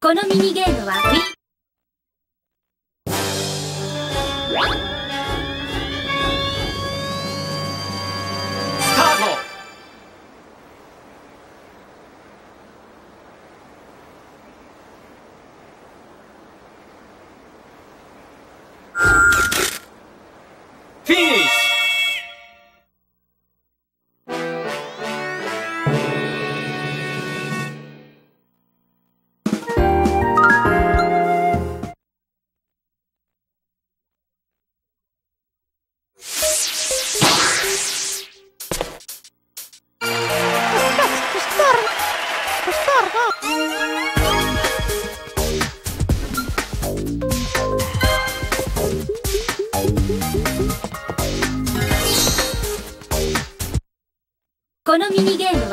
このミニゲームは Wii Fini!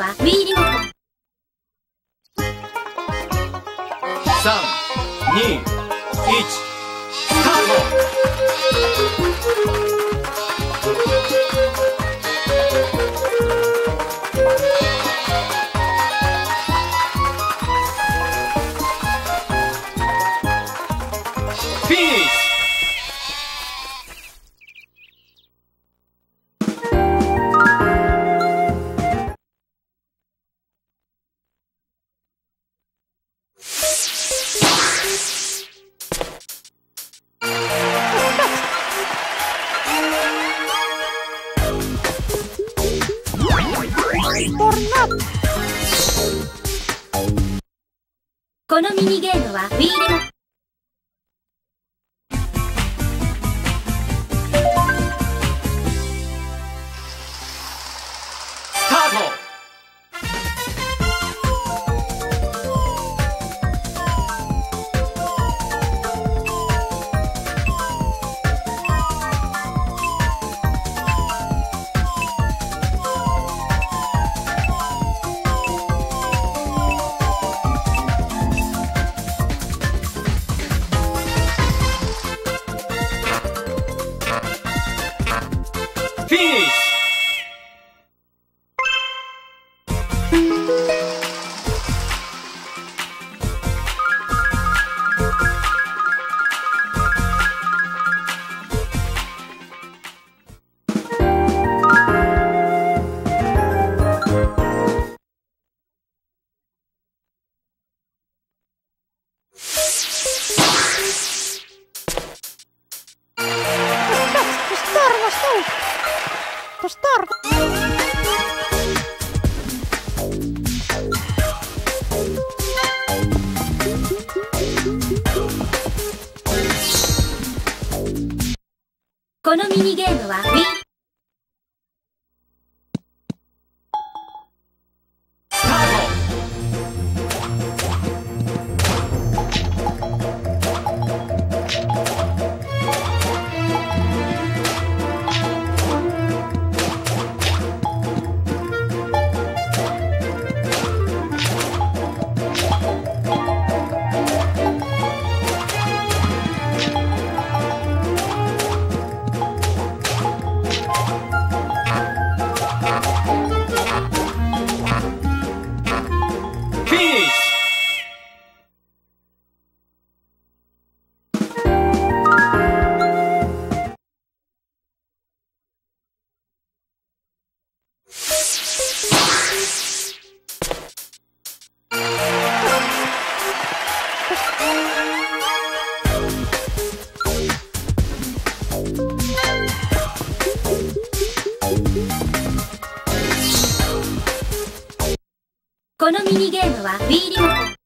は Wii リモコン。3 2 1スタート。このミニゲームは Wii リモコンしたとしたらこのミニゲームは Wii このミニゲームは Wii リモコン